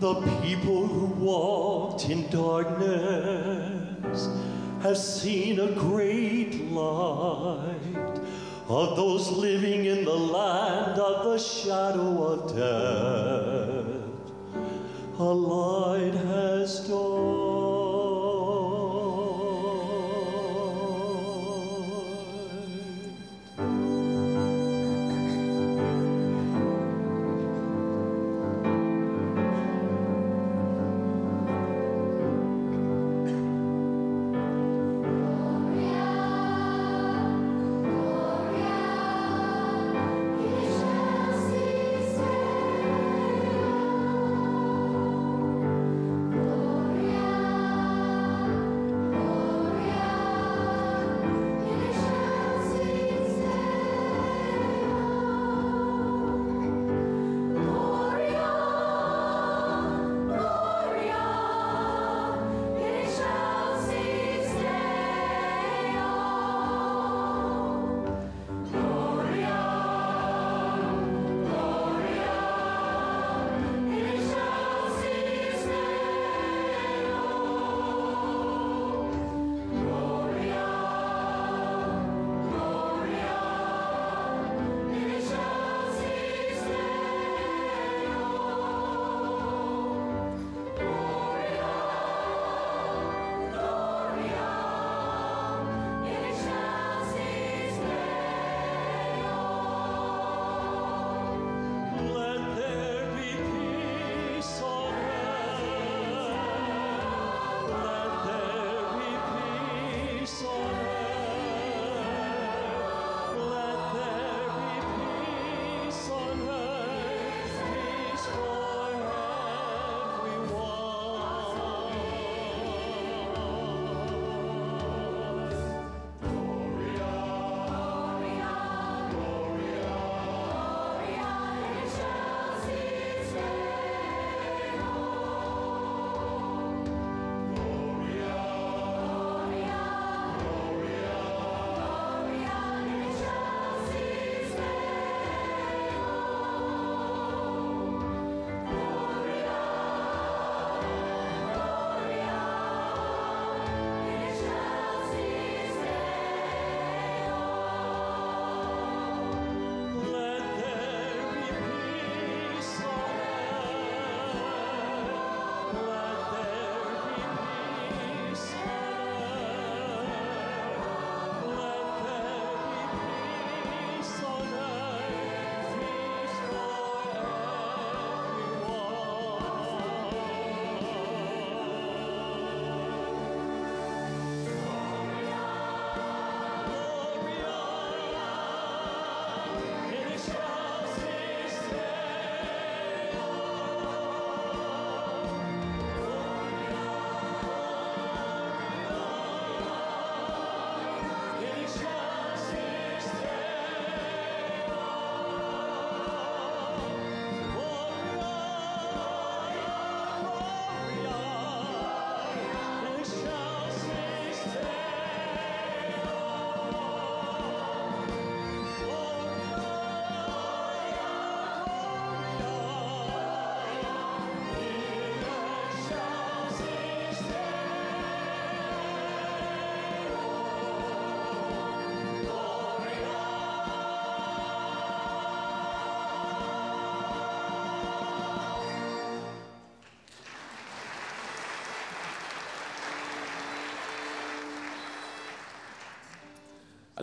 the people who walked in darkness have seen a great light of those living in the land of the shadow of death.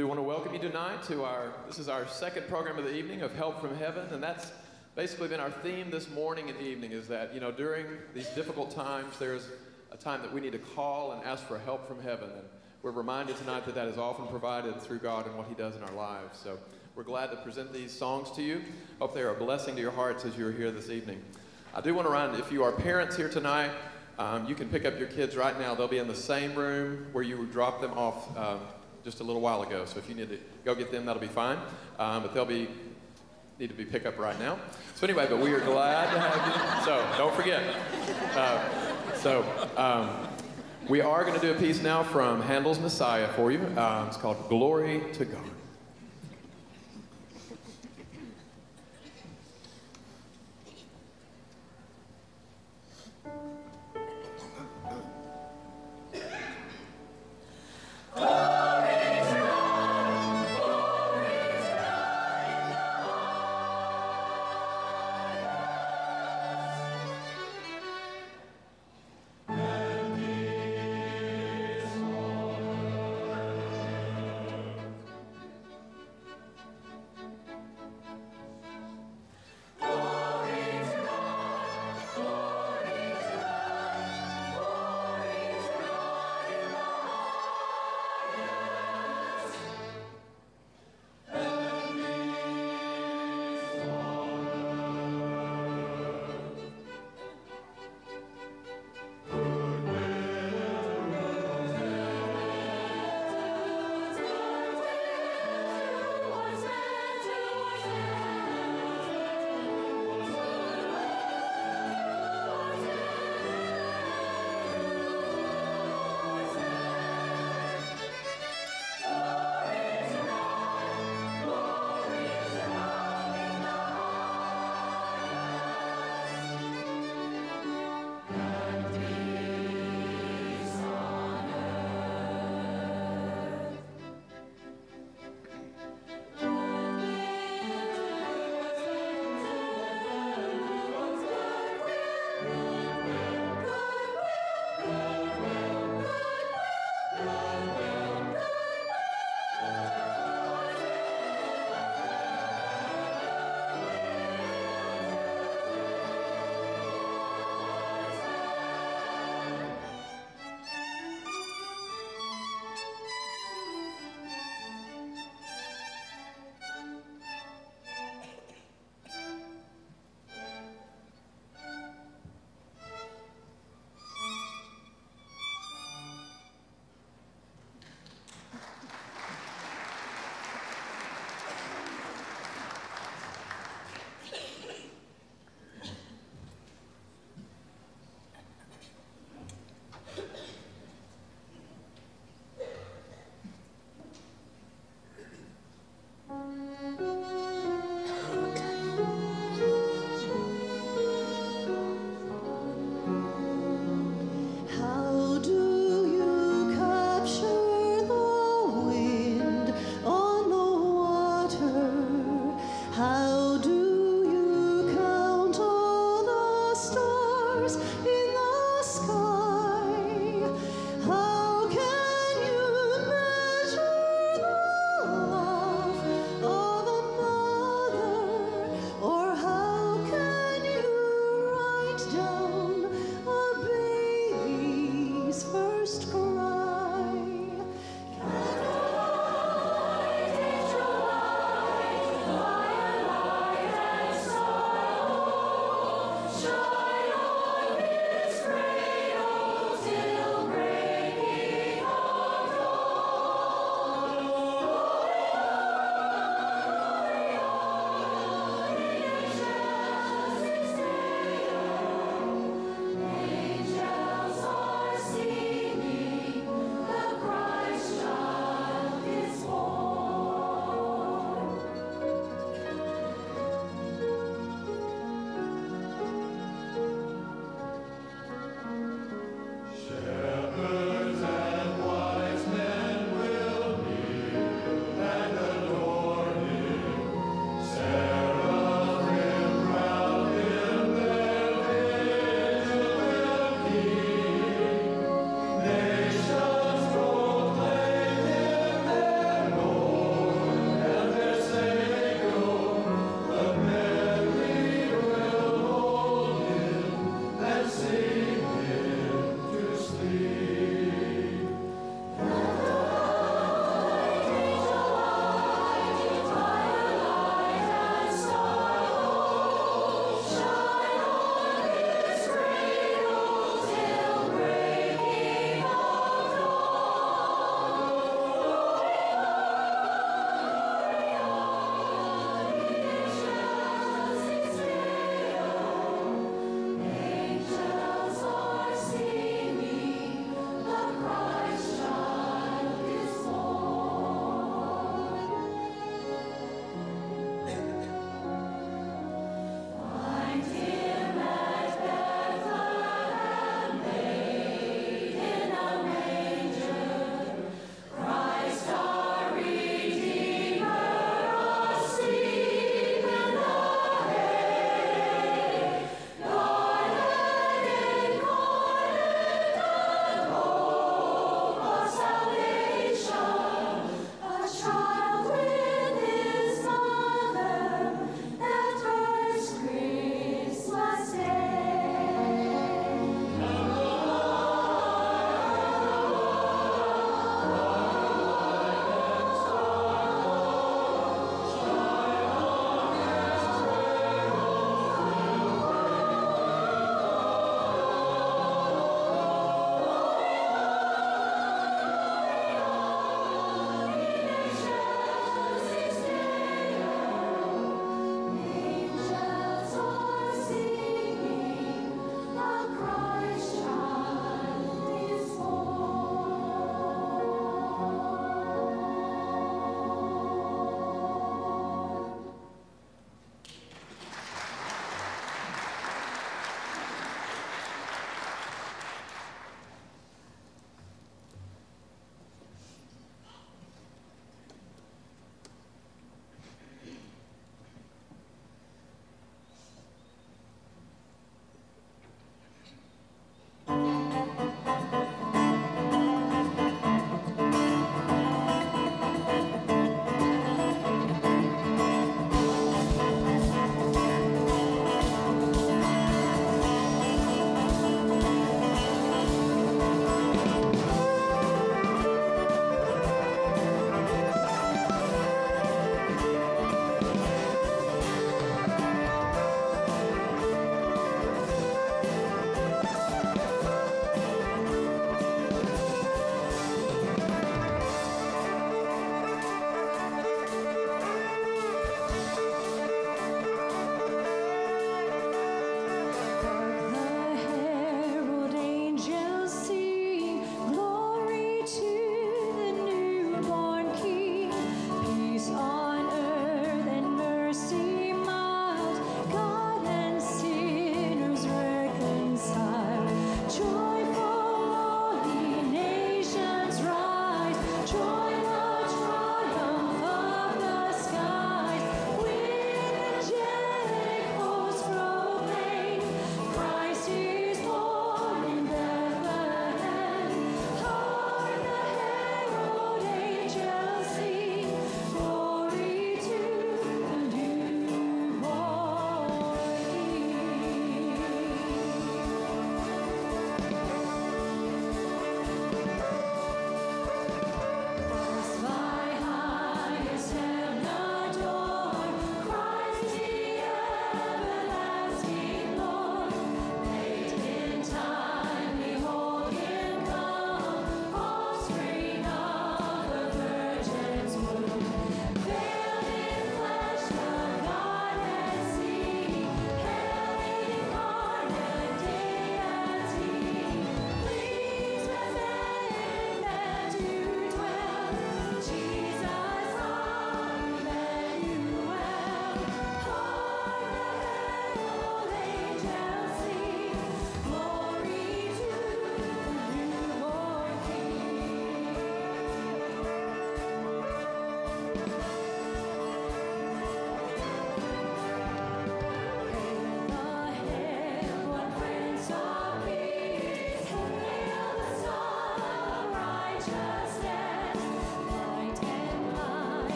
Do want to welcome you tonight to our, this is our second program of the evening of Help from Heaven, and that's basically been our theme this morning and evening is that, you know, during these difficult times, there's a time that we need to call and ask for help from heaven. And we're reminded tonight that that is often provided through God and what He does in our lives. So we're glad to present these songs to you. Hope they are a blessing to your hearts as you're here this evening. I do want to remind, if you are parents here tonight, um, you can pick up your kids right now. They'll be in the same room where you dropped them off um, just a little while ago. So if you need to go get them, that'll be fine. Um, but they'll be need to be picked up right now. So anyway, but we are glad to have you. So don't forget. Uh, so um, we are going to do a piece now from Handel's Messiah for you. Um, it's called "Glory to God."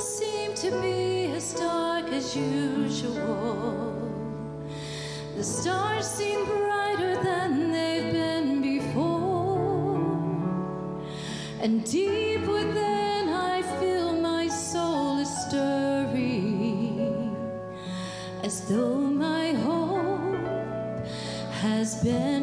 To be as dark as usual. The stars seem brighter than they've been before. And deep within, I feel my soul is stirring as though my hope has been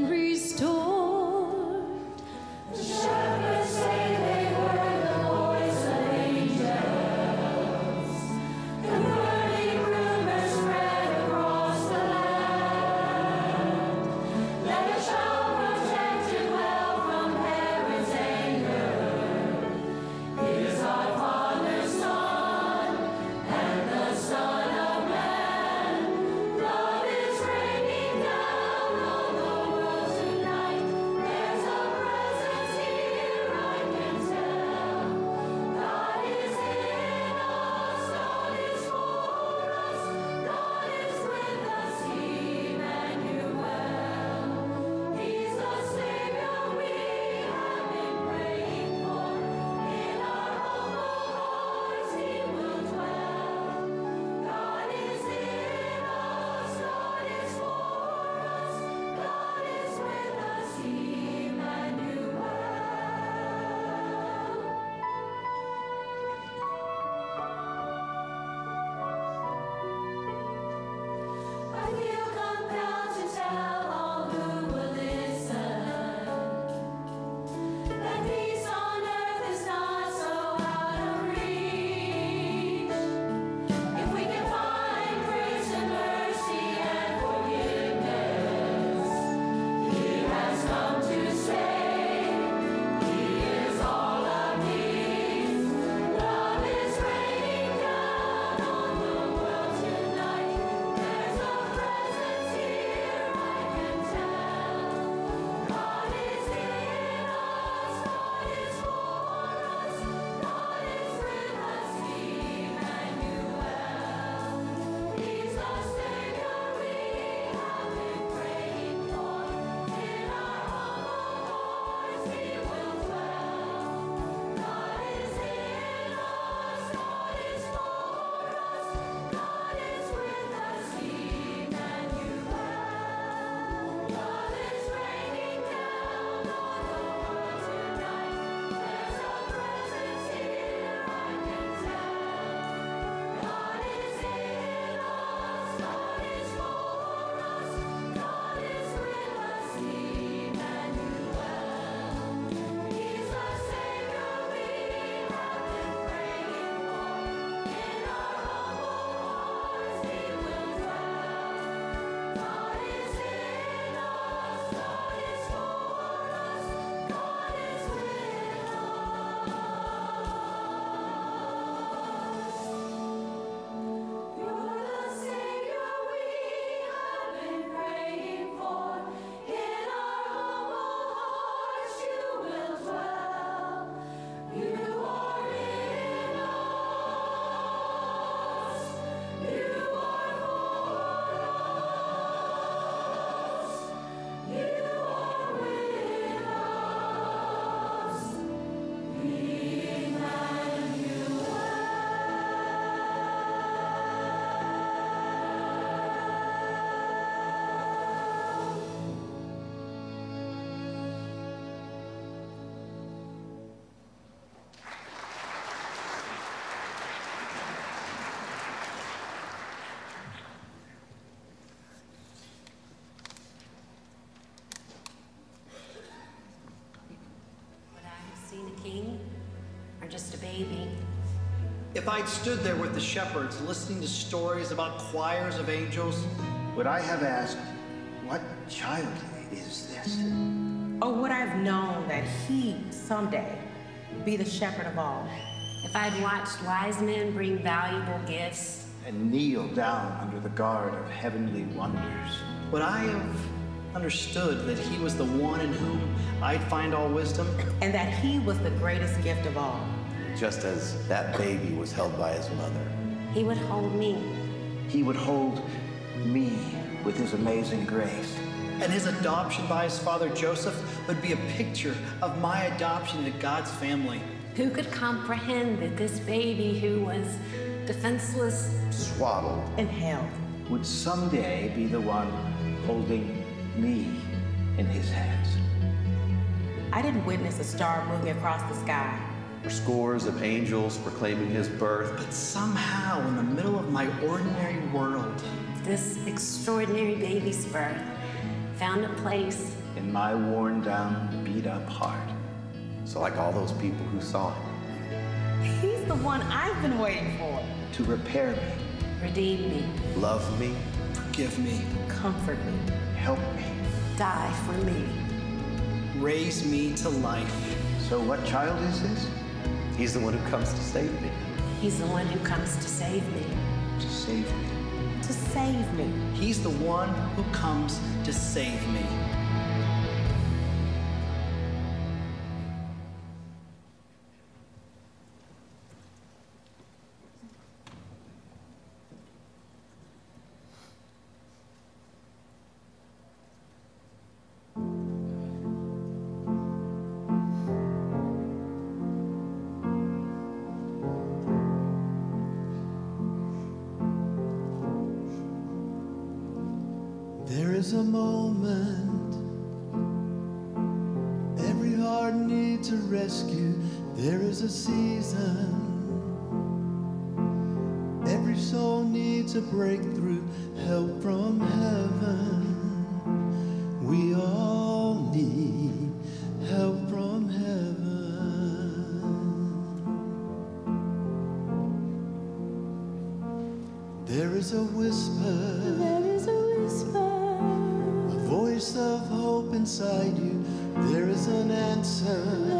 if I'd stood there with the shepherds listening to stories about choirs of angels, would I have asked, What child is this? Or would I have known that he someday would be the shepherd of all? If I'd watched wise men bring valuable gifts and kneel down under the guard of heavenly wonders, would I have understood that he was the one in whom I'd find all wisdom? And that he was the greatest gift of all. Just as that baby was held by his mother. He would hold me. He would hold me with his amazing grace. And his adoption by his father Joseph would be a picture of my adoption into God's family. Who could comprehend that this baby who was defenseless, swaddled, and held, would someday be the one holding me in his hands? I didn't witness a star moving across the sky. Or scores of angels proclaiming his birth. But somehow, in the middle of my ordinary world, this extraordinary baby's birth found a place in my worn down, beat up heart. So, like all those people who saw him, he's the one I've been waiting for. To repair me, redeem me, love me, forgive me, comfort me, help me, die for me, raise me to life. So, what child is this? He's the one who comes to save me. He's the one who comes to save me. To save me. To save me. He's the one who comes to save me. Soul needs a breakthrough, help from heaven. We all need help from heaven. There is a whisper. There is a whisper a voice of hope inside you, there is an answer.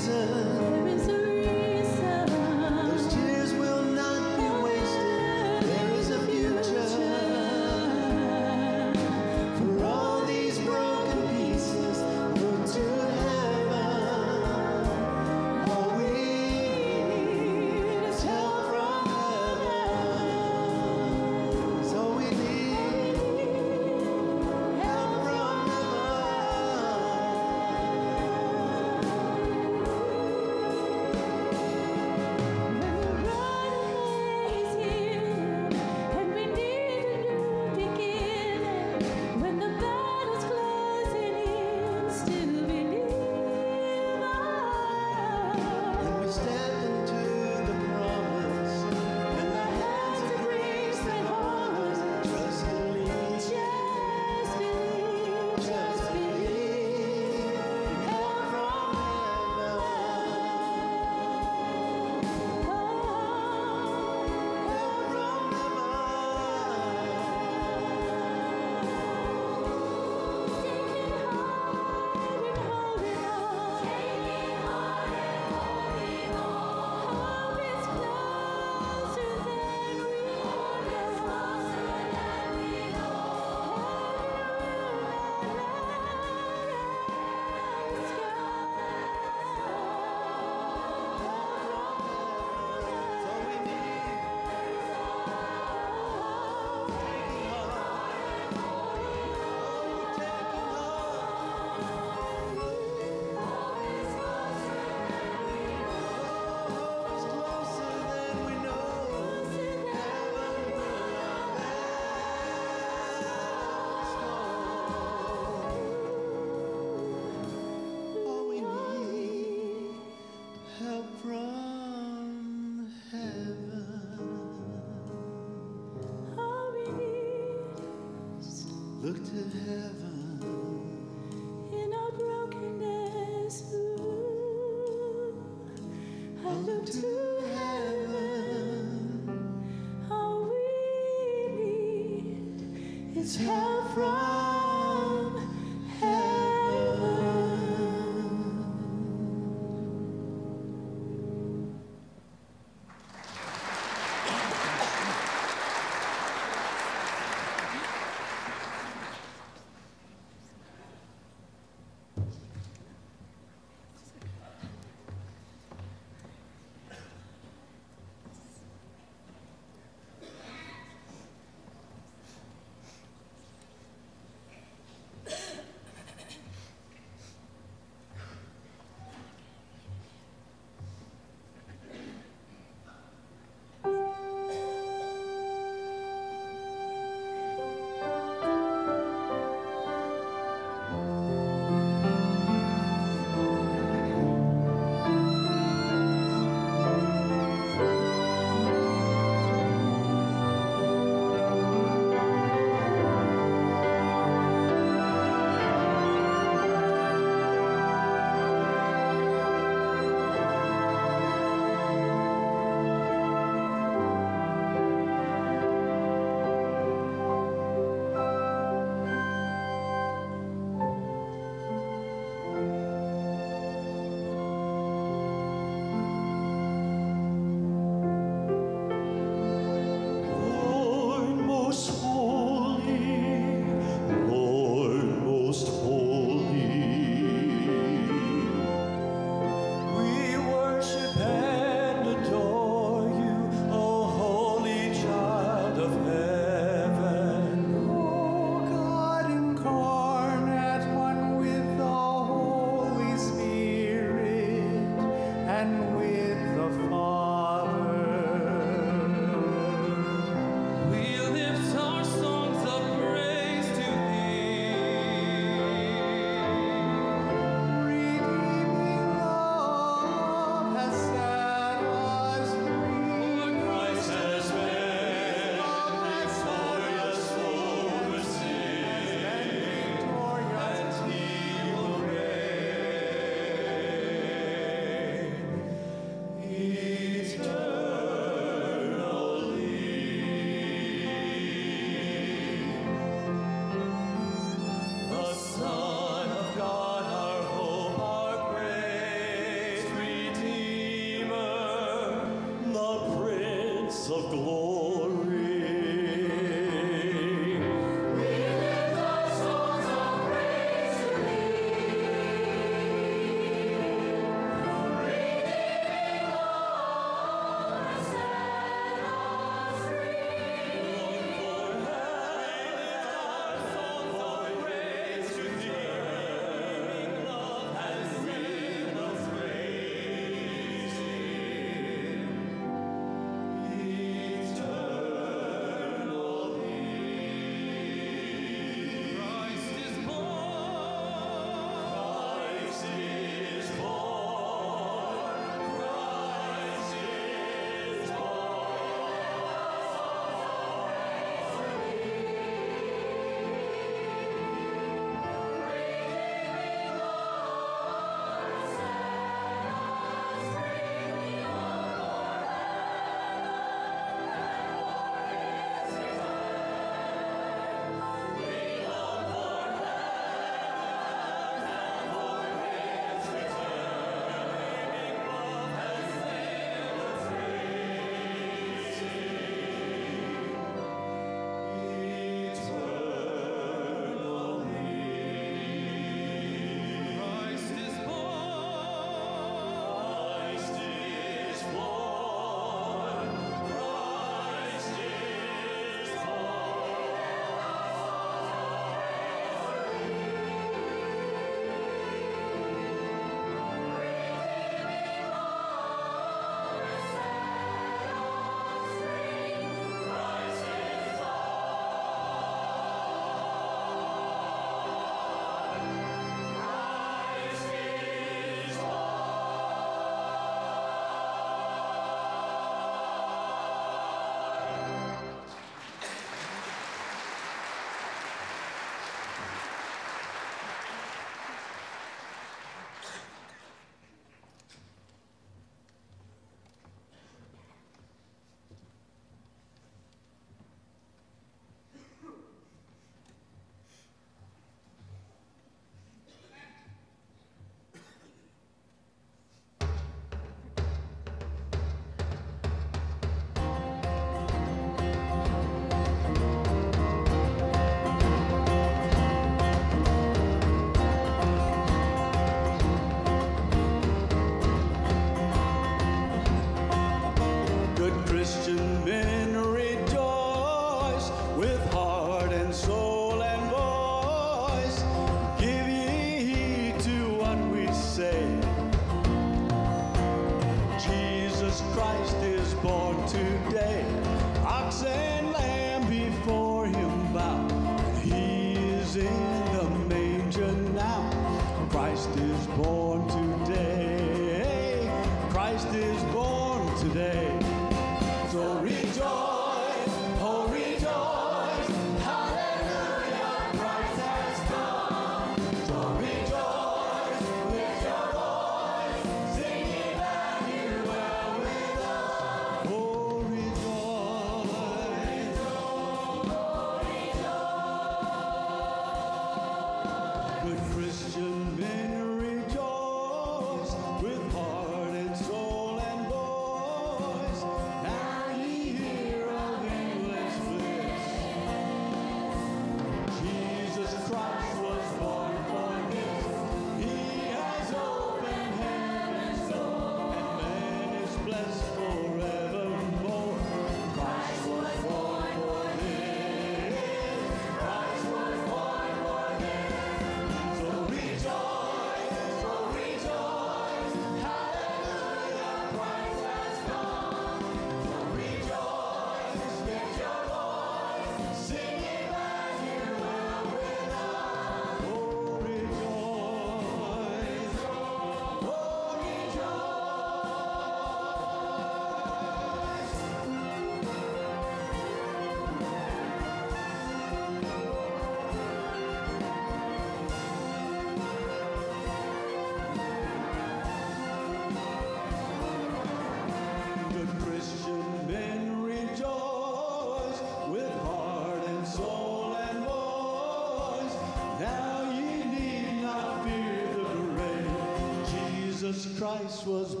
Christ was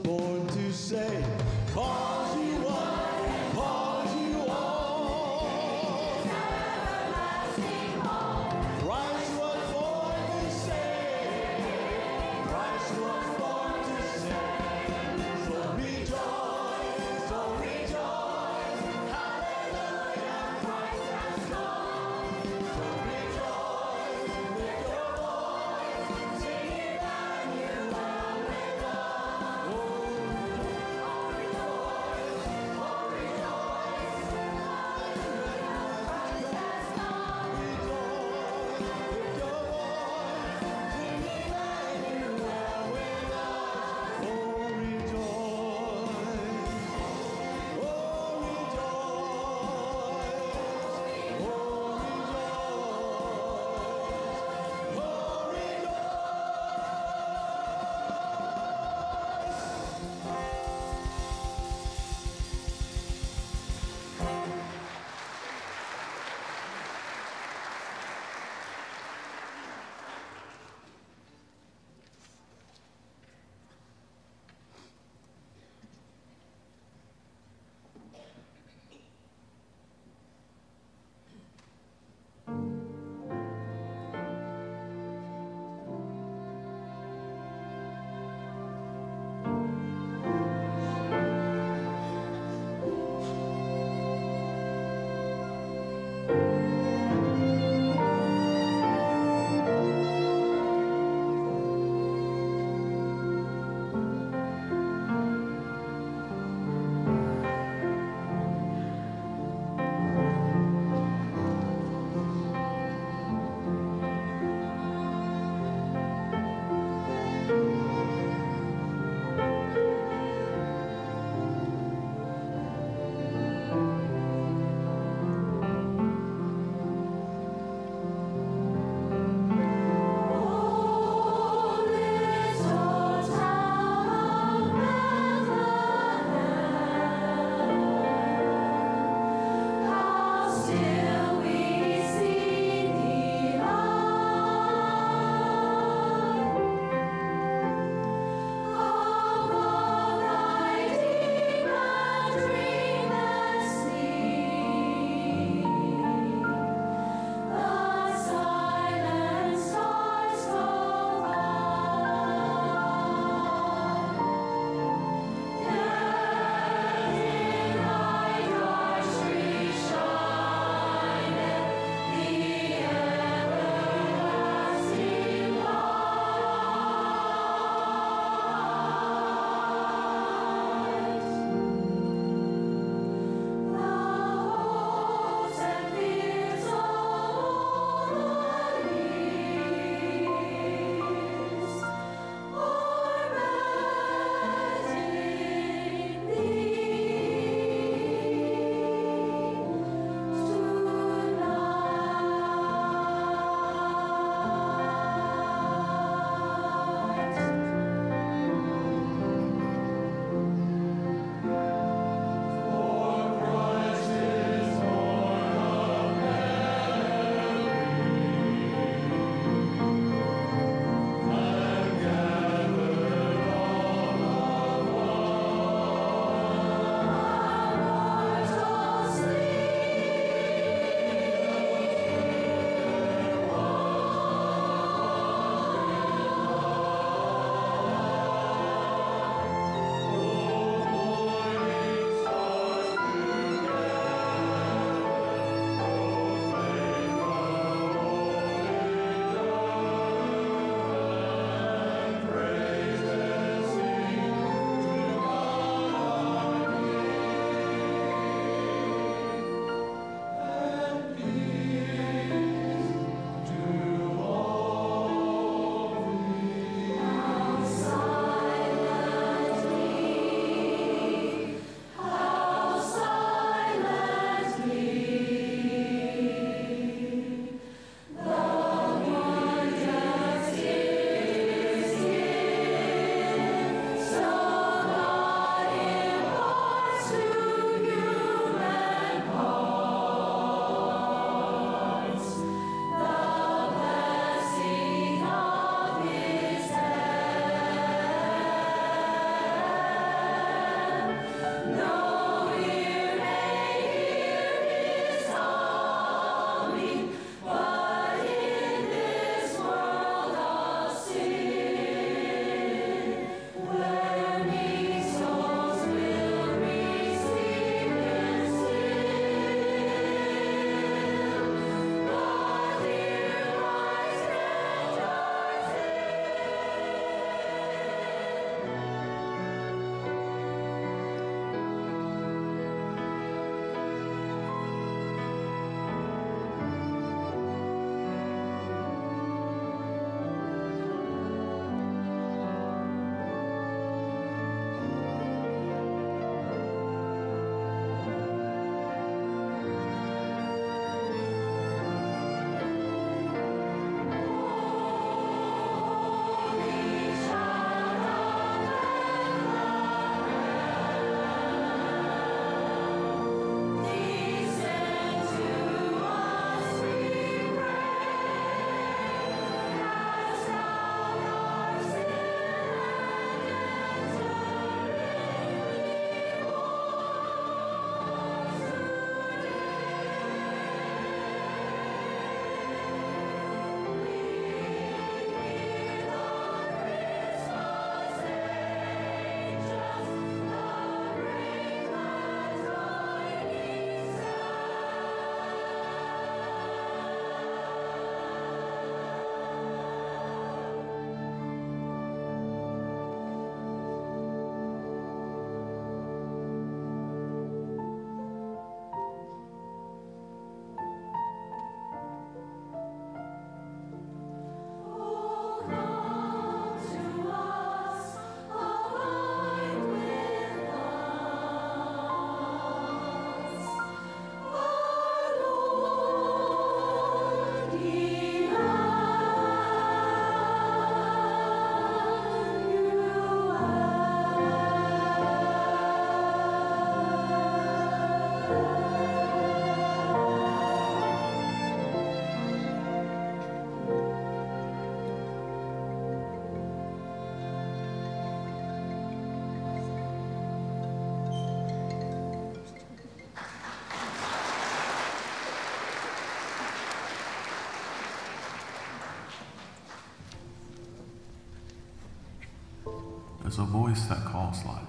a voice that calls life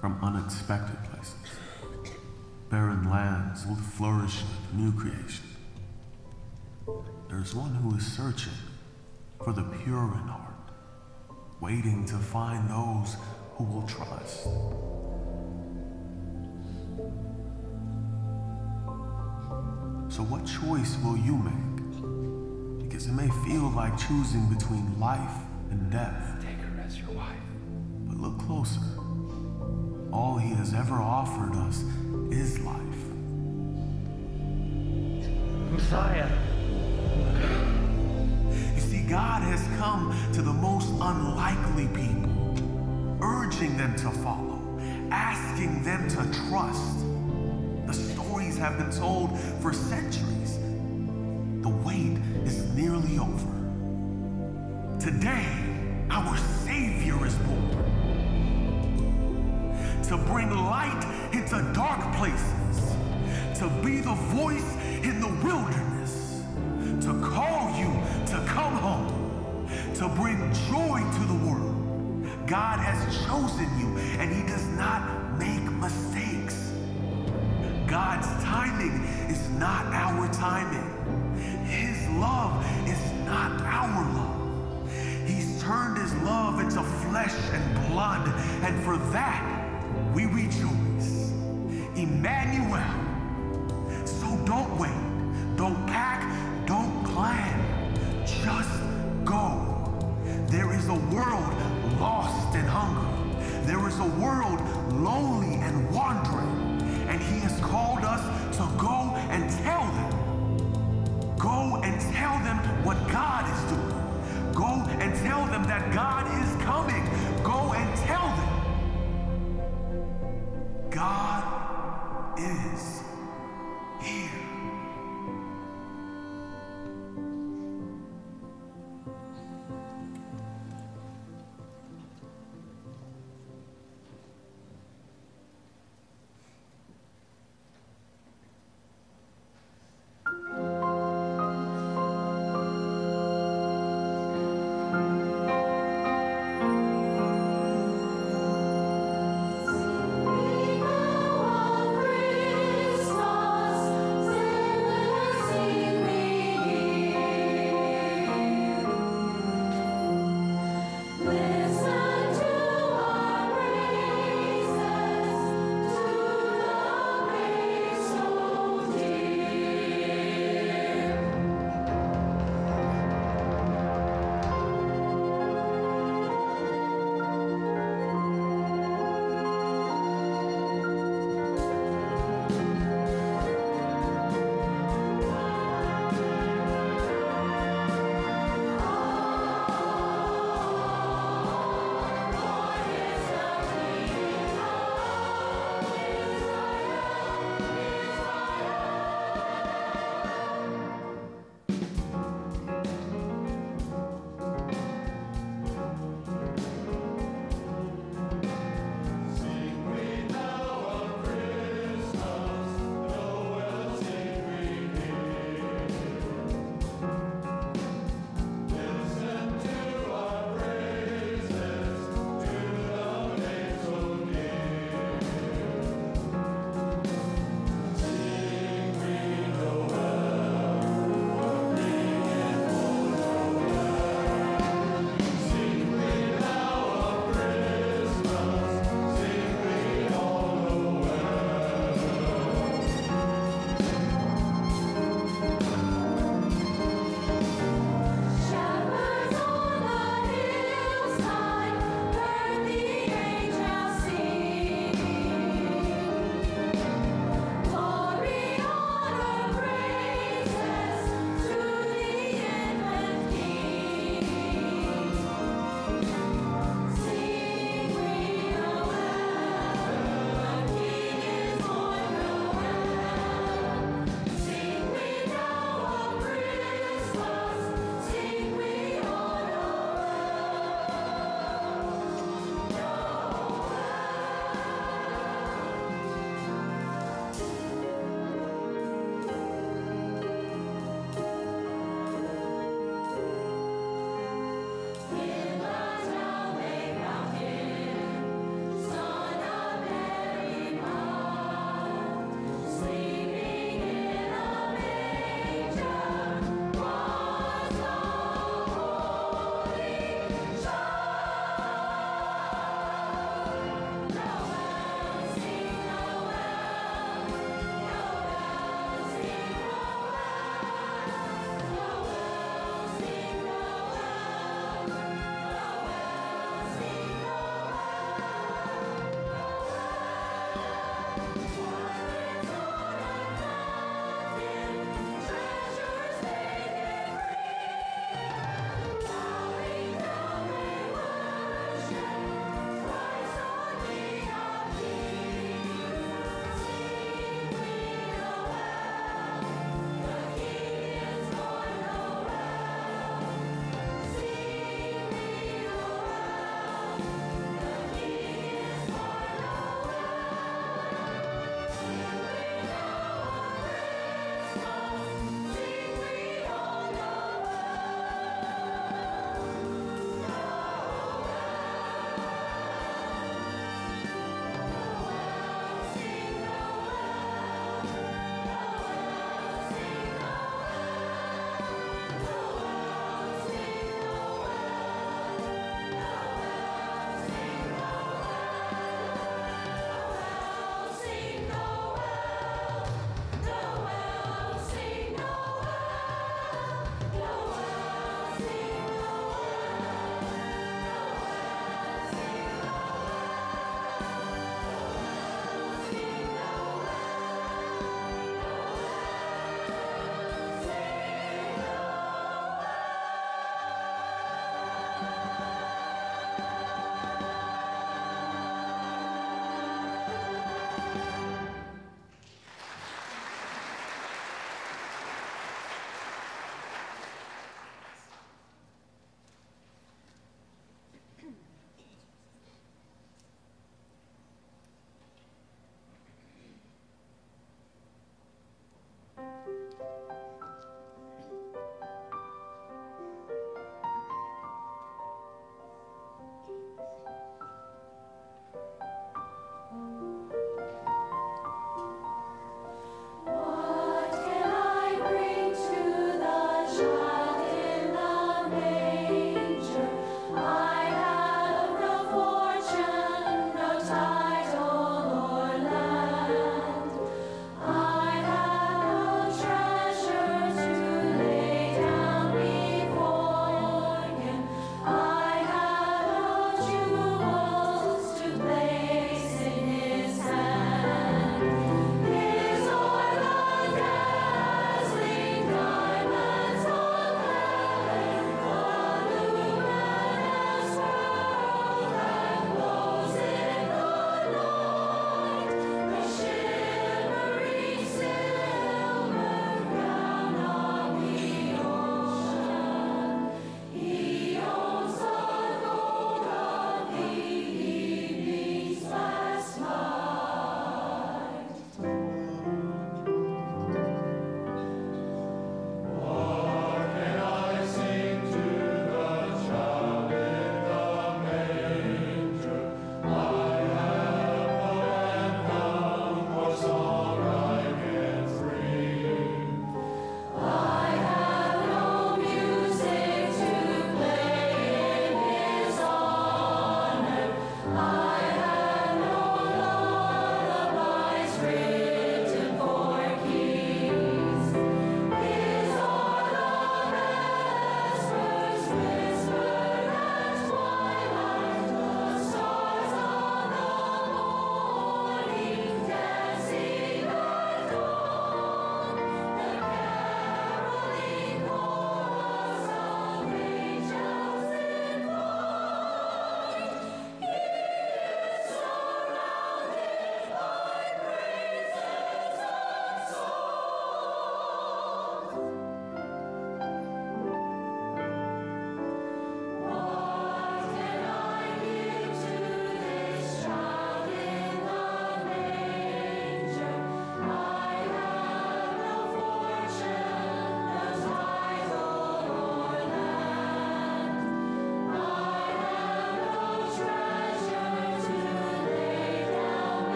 from unexpected places. Barren lands will flourish with new creation. There's one who is searching for the pure in heart, waiting to find those who will trust. So, what choice will you make? Because it may feel like choosing between life and death. Ever offered us is life. Messiah. You see, God has come to the most unlikely people, urging them to follow, asking them to trust. The stories have been told for centuries. The wait is nearly over. Today, into dark places, to be the voice in the wilderness, to call you to come home, to bring joy to the world. God has chosen you,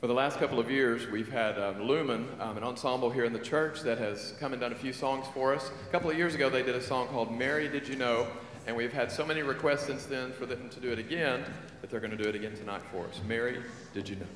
For the last couple of years, we've had um, Lumen, um, an ensemble here in the church that has come and done a few songs for us. A couple of years ago, they did a song called Mary Did You Know? And we've had so many requests since then for them to do it again that they're going to do it again tonight for us. Mary, did you know?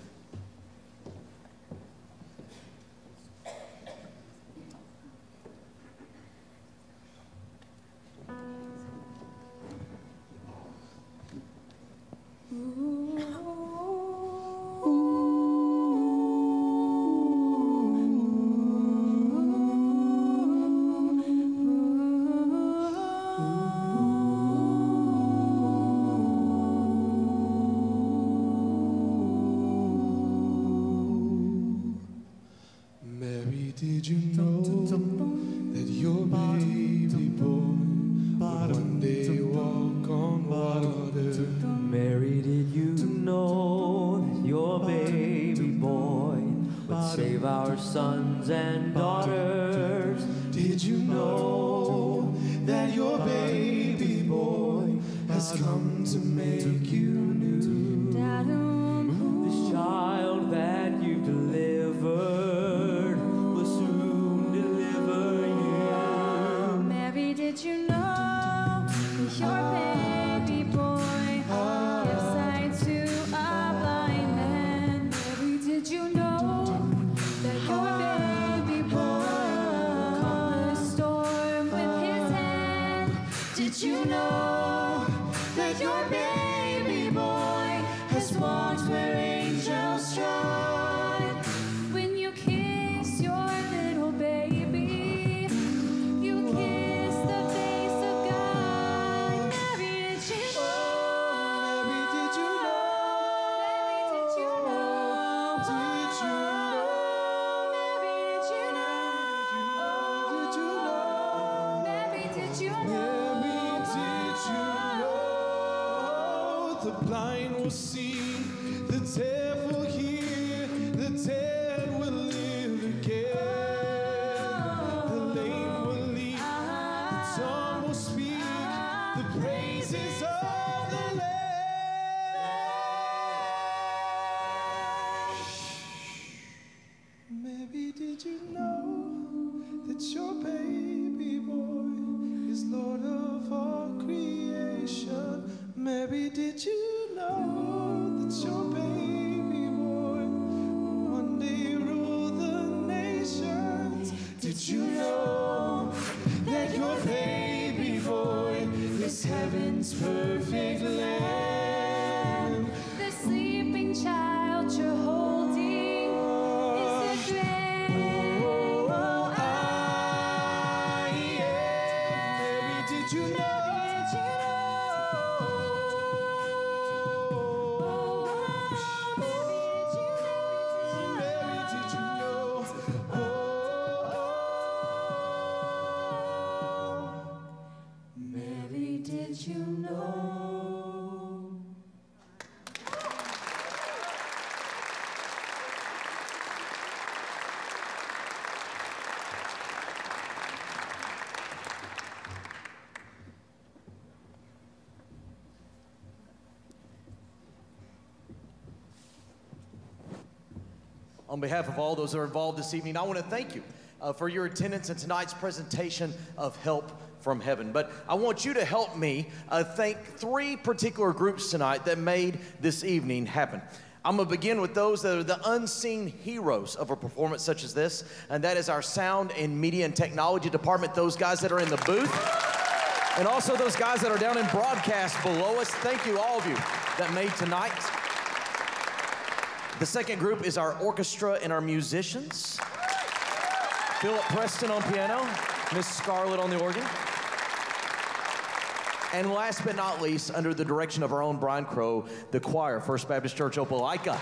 Save our sons and daughters? Did you know that your baby boy has come to make you On behalf of all those that are involved this evening, I want to thank you uh, for your attendance in tonight's presentation of Help from Heaven. But I want you to help me uh, thank three particular groups tonight that made this evening happen. I'm going to begin with those that are the unseen heroes of a performance such as this, and that is our sound and media and technology department, those guys that are in the booth. And also those guys that are down in broadcast below us. Thank you, all of you that made tonight. The second group is our orchestra and our musicians. Philip Preston on piano, Miss Scarlett on the organ. And last but not least, under the direction of our own Brian Crow, the choir, First Baptist Church Opelika.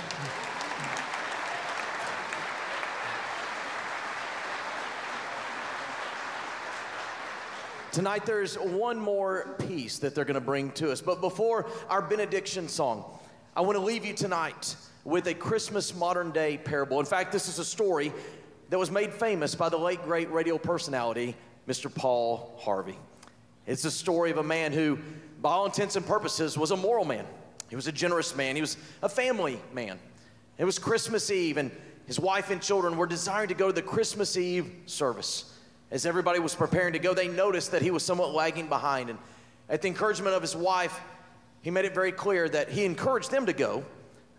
Tonight, there's one more piece that they're going to bring to us. But before our benediction song, I want to leave you tonight with a Christmas modern day parable. In fact, this is a story that was made famous by the late great radio personality, Mr. Paul Harvey. It's the story of a man who, by all intents and purposes, was a moral man. He was a generous man. He was a family man. It was Christmas Eve, and his wife and children were desiring to go to the Christmas Eve service. As everybody was preparing to go, they noticed that he was somewhat lagging behind. And at the encouragement of his wife, he made it very clear that he encouraged them to go,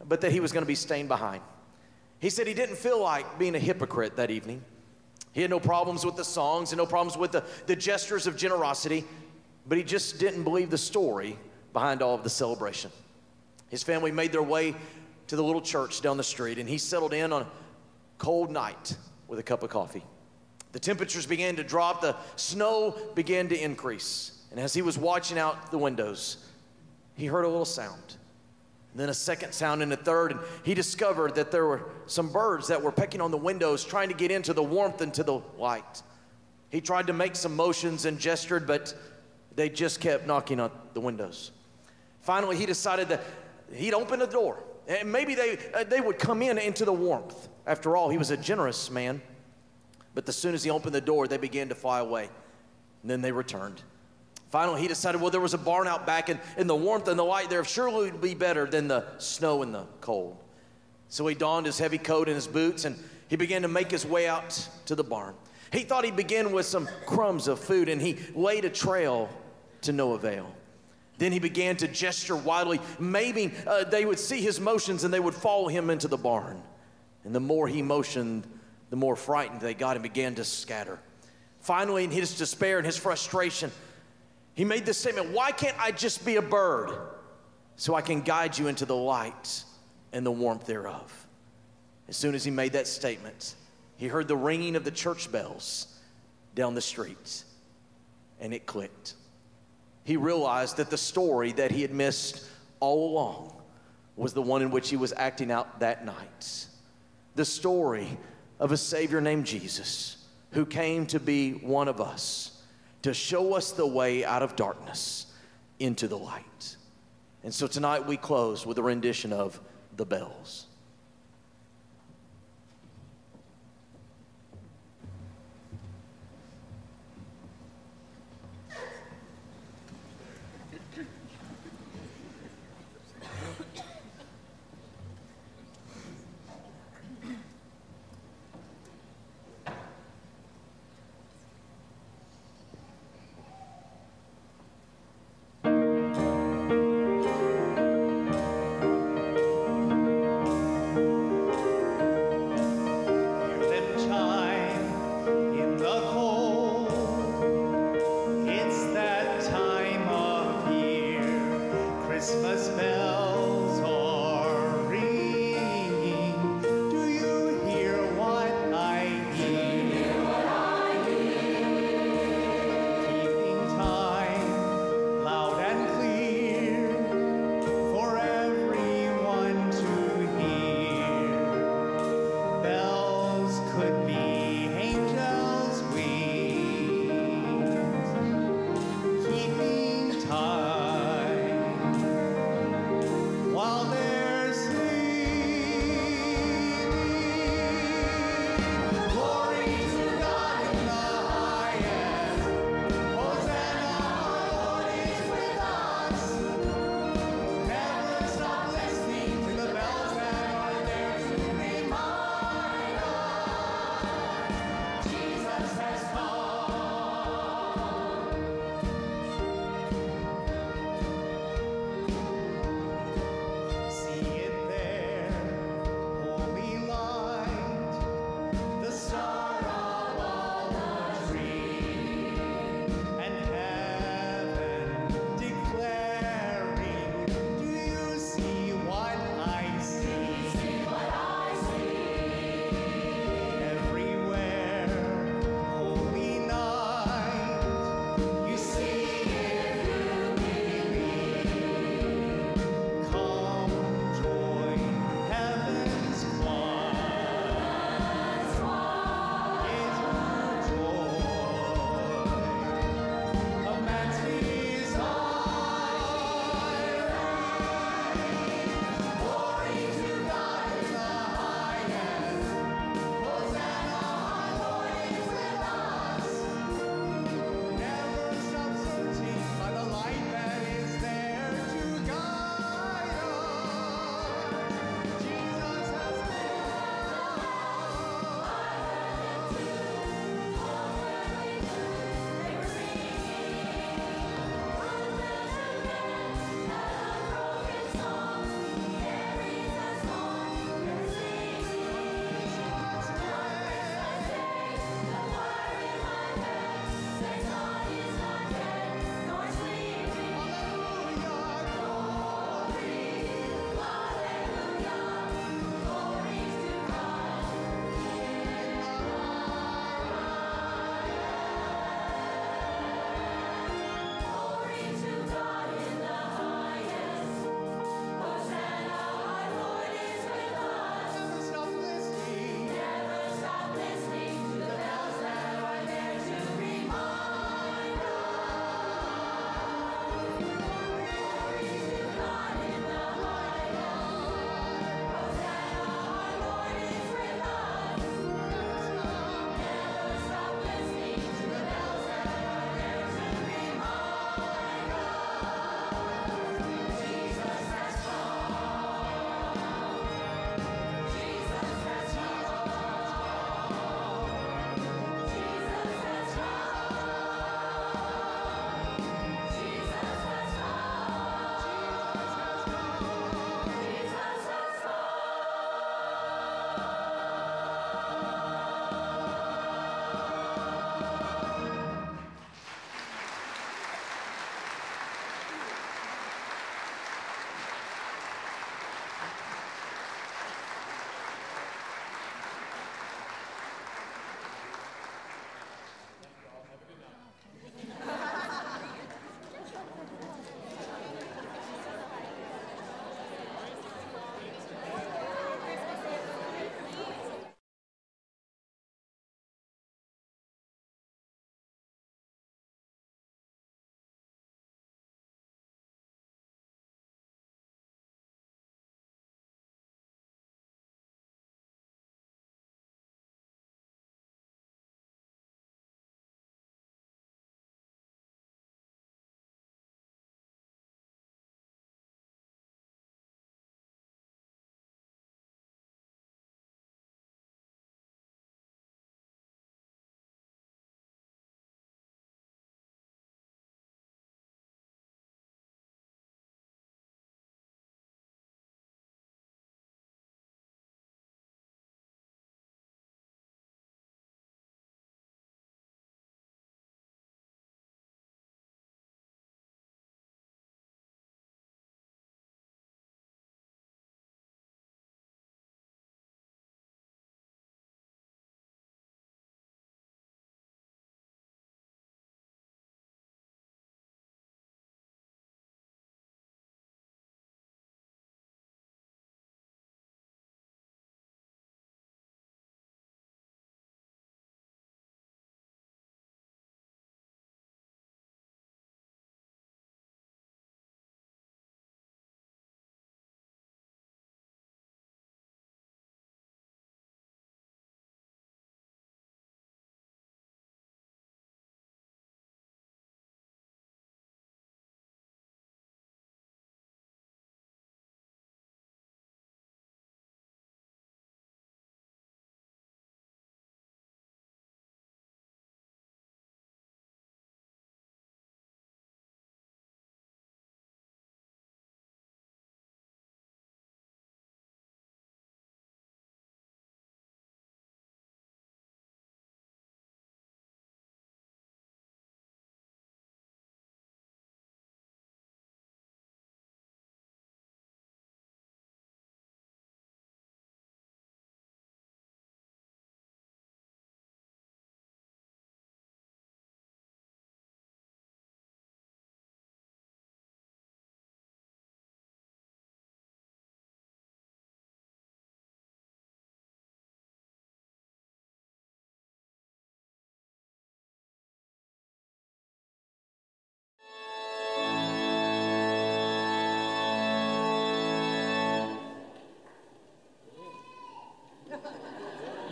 but that he was going to be staying behind. He said he didn't feel like being a hypocrite that evening. He had no problems with the songs and no problems with the, the gestures of generosity, but he just didn't believe the story behind all of the celebration. His family made their way to the little church down the street, and he settled in on a cold night with a cup of coffee. The temperatures began to drop, the snow began to increase. And as he was watching out the windows, he heard a little sound. And then a second sound and a third, and he discovered that there were some birds that were pecking on the windows, trying to get into the warmth and to the light. He tried to make some motions and gestured, but they just kept knocking on the windows. Finally, he decided that he'd open the door, and maybe they, uh, they would come in into the warmth. After all, he was a generous man. But as soon as he opened the door, they began to fly away. And then they returned. Finally, he decided, well, there was a barn out back, and, and the warmth and the light there surely would be better than the snow and the cold. So he donned his heavy coat and his boots, and he began to make his way out to the barn. He thought he'd begin with some crumbs of food, and he laid a trail to no avail. Then he began to gesture wildly. Maybe uh, they would see his motions and they would follow him into the barn. And the more he motioned, the more frightened they got and began to scatter. Finally, in his despair and his frustration, he made this statement Why can't I just be a bird so I can guide you into the light and the warmth thereof? As soon as he made that statement, he heard the ringing of the church bells down the street, and it clicked. He realized that the story that he had missed all along was the one in which he was acting out that night. The story of a Savior named Jesus who came to be one of us, to show us the way out of darkness into the light. And so tonight we close with a rendition of The Bells.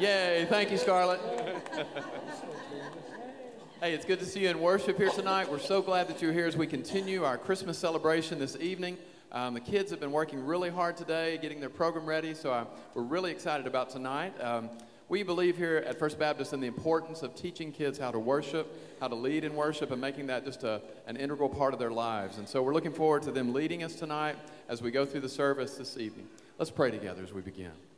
Yay, thank you, Scarlett. hey, it's good to see you in worship here tonight. We're so glad that you're here as we continue our Christmas celebration this evening. Um, the kids have been working really hard today, getting their program ready, so I, we're really excited about tonight. Um, we believe here at First Baptist in the importance of teaching kids how to worship, how to lead in worship, and making that just a, an integral part of their lives. And so we're looking forward to them leading us tonight as we go through the service this evening. Let's pray together as we begin.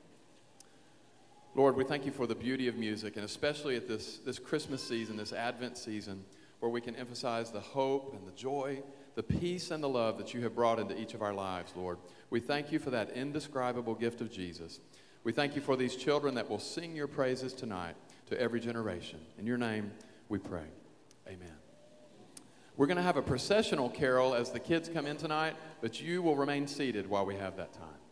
Lord, we thank you for the beauty of music, and especially at this, this Christmas season, this Advent season, where we can emphasize the hope and the joy, the peace and the love that you have brought into each of our lives, Lord. We thank you for that indescribable gift of Jesus. We thank you for these children that will sing your praises tonight to every generation. In your name, we pray. Amen. We're going to have a processional carol as the kids come in tonight, but you will remain seated while we have that time.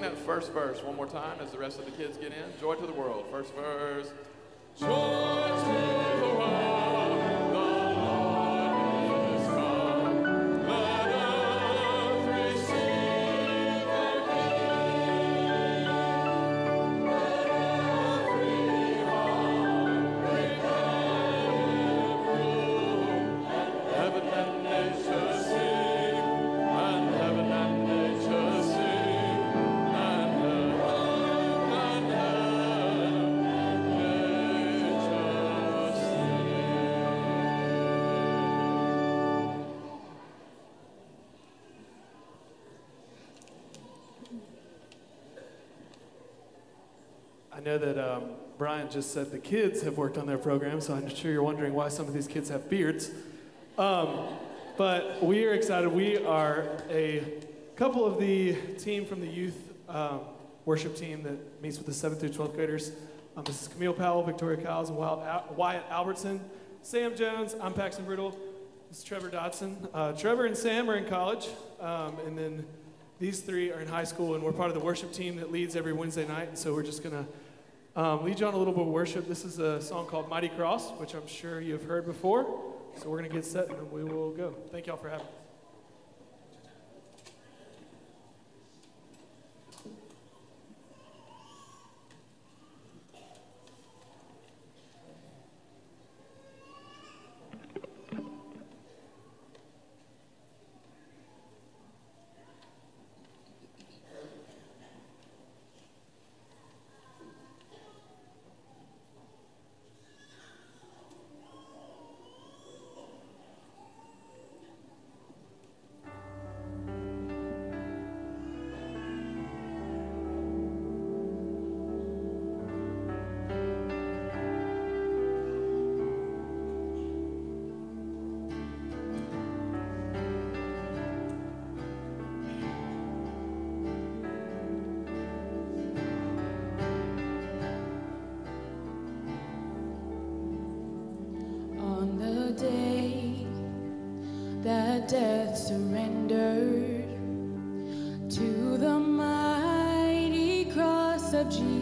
Sing that first verse one more time as the rest of the kids get in. Joy to the world. First verse. I know that um, Brian just said the kids have worked on their program, so I'm sure you're wondering why some of these kids have beards. Um, but we are excited. We are a couple of the team from the youth um, worship team that meets with the 7th through 12th graders. Um, this is Camille Powell, Victoria Kyles, Wyatt Albertson. Sam Jones, I'm Paxton Brittle. This is Trevor Dodson. Uh, Trevor and Sam are in college, um, and then these three are in high school, and we're part of the worship team that leads every Wednesday night. And so we're just going to um, lead you on a little bit of worship. This is a song called Mighty Cross, which I'm sure you've heard before. So we're going to get set and we will go. Thank y'all for having us. Jesus